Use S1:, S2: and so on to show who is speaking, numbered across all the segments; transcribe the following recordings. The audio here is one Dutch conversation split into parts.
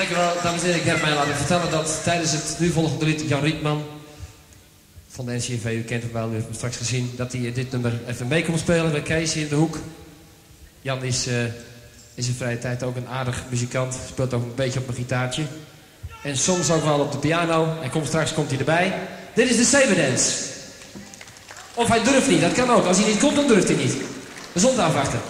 S1: Dankjewel, dames en heren. Ik heb mij laten vertellen dat tijdens het nu volgende lied Jan Rietman van de NCV, u kent hem wel, u heeft hem straks gezien, dat hij dit nummer even mee komt spelen bij Kees in de hoek. Jan is uh, in zijn vrije tijd ook een aardig muzikant, speelt ook een beetje op een gitaartje. En soms ook wel op de piano. En komt, straks komt hij erbij. Dit is de Saberdance. Of hij durft niet, dat kan ook. Als hij niet komt, dan durft hij niet. De zon afwachten.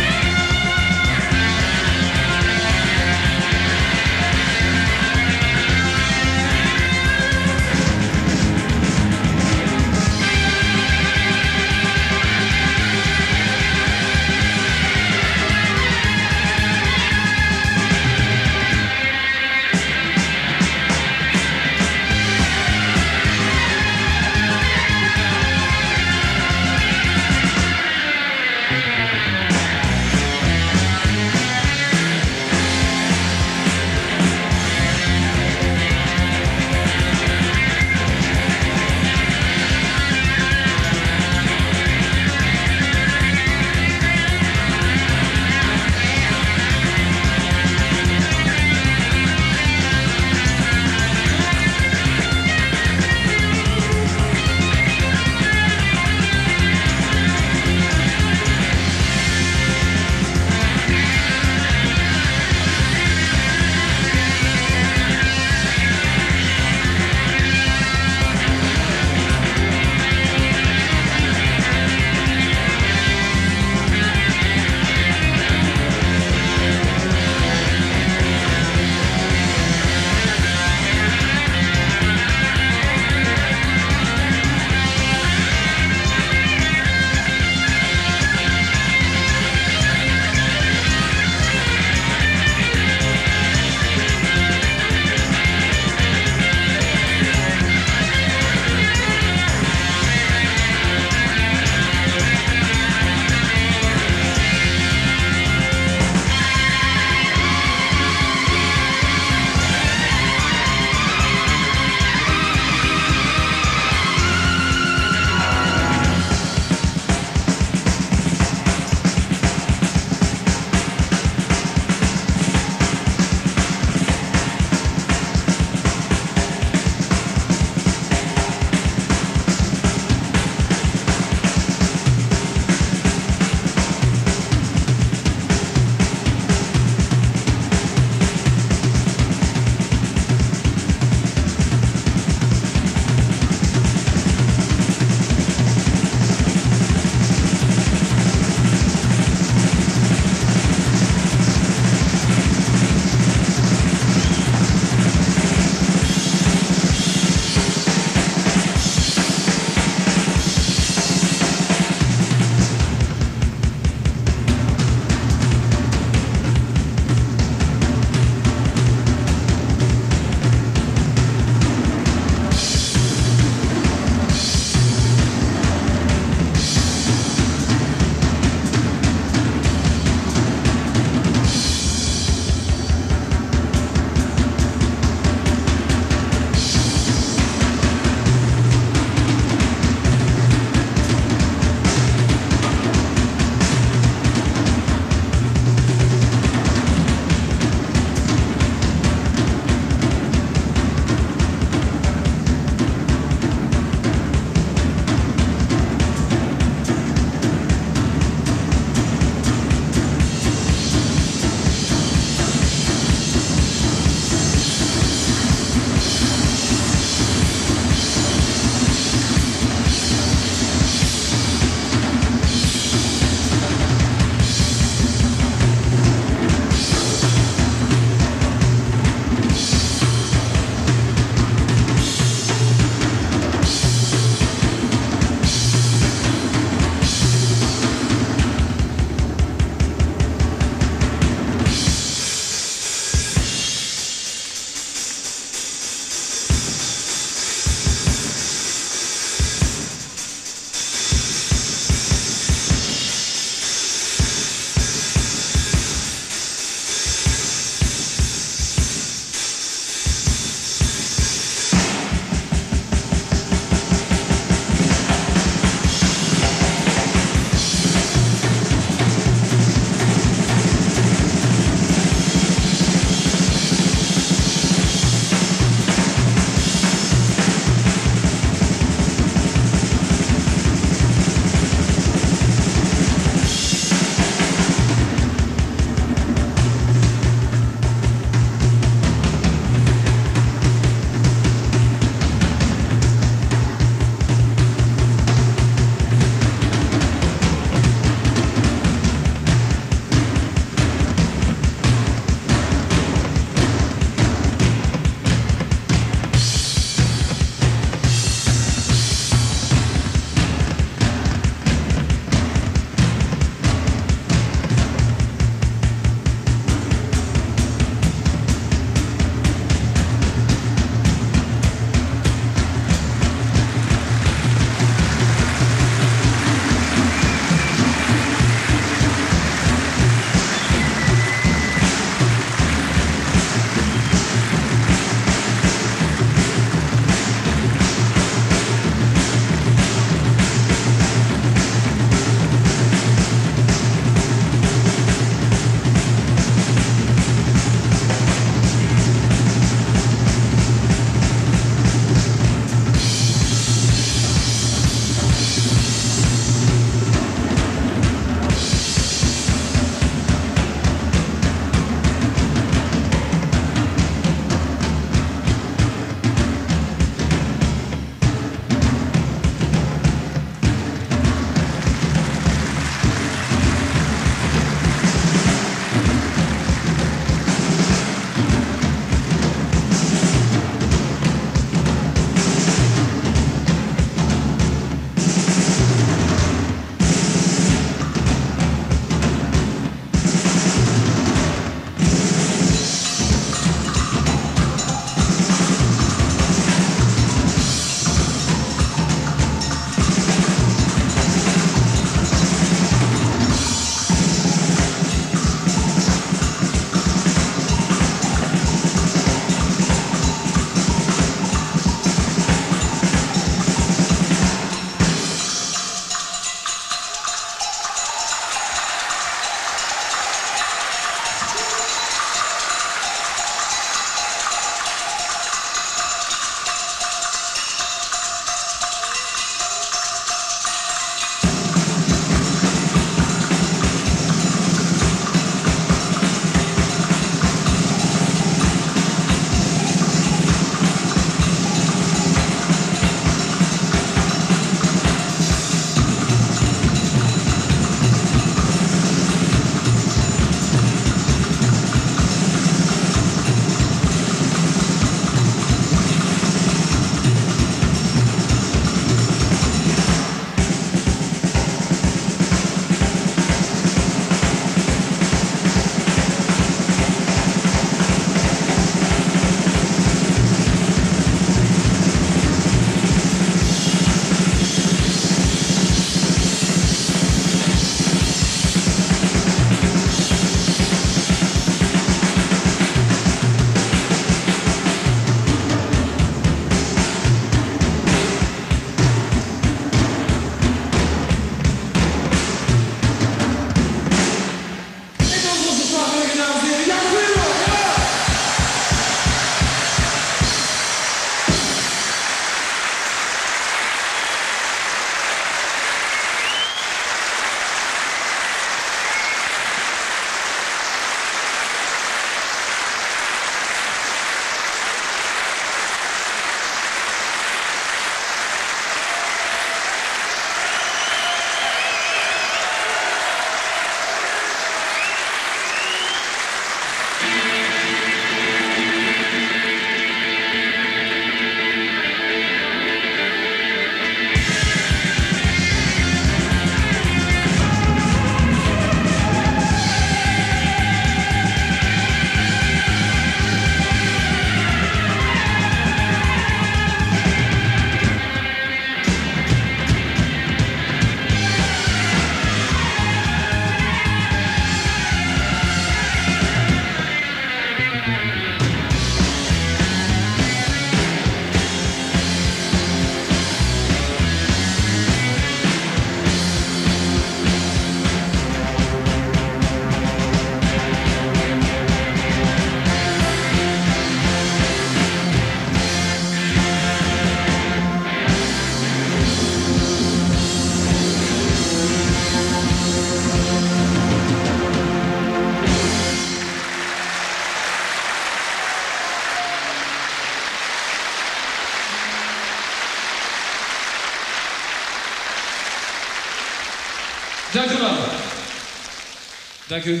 S1: Danke.